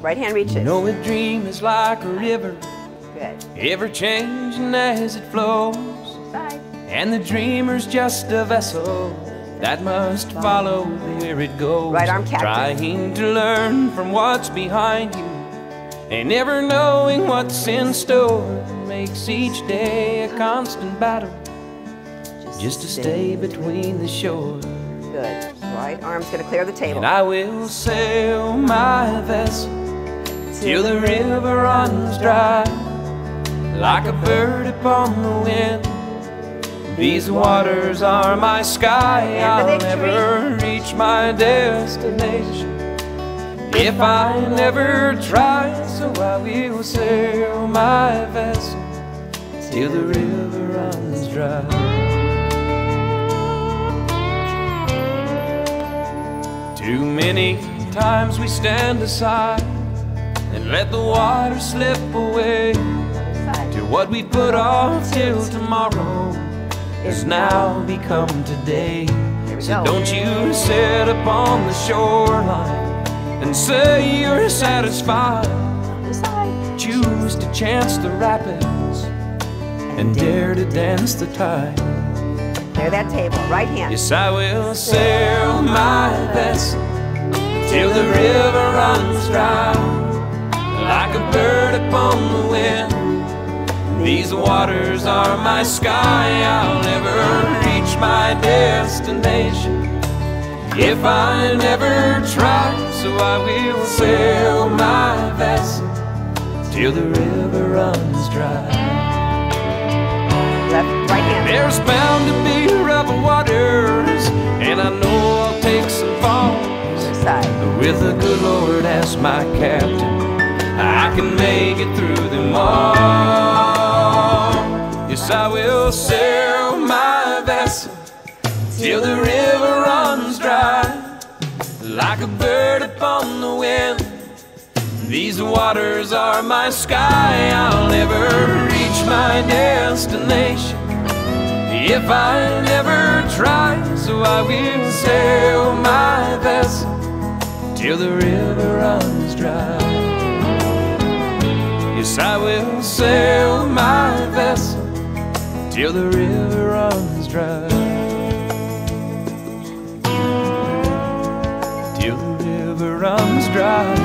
Right hand reaches. You know a dream is like a river, Good. ever changing as it flows. Side. And the dreamer's just a vessel that must follow where it goes. Right arm cactus. Trying to learn from what's behind you and never knowing what's in store makes each day a constant battle just to stay between the shores. Good. Right arm's gonna clear the table. And I will sail my vessel till the river runs dry, like a bird upon the wind. These waters are my sky. I'll never reach my destination if I never try. So I will sail my vessel till the river runs dry. Too many times we stand aside and let the water slip away to what we put off till tomorrow has now become today. So don't you sit upon the shoreline and say you're satisfied. Choose to chance the rapids and dare to dance the tide. Clear that table. Right hand. Yes, I will sail my vessel till the river runs dry, like a bird upon the wind. These waters are my sky. I'll never reach my destination if I never try. So I will sail my vessel till the river runs dry. Left. Right hand. There's bound to be rough waters, and I know I'll take some falls. Side. With the good Lord as my captain, can make it through them all. Yes, I will sail my vessel till the river runs dry, like a bird upon the wind. These waters are my sky, I'll never reach my destination if I never try. So I will sail my vessel till the river runs dry. I will sail my vessel till the river runs dry. Till the river runs dry.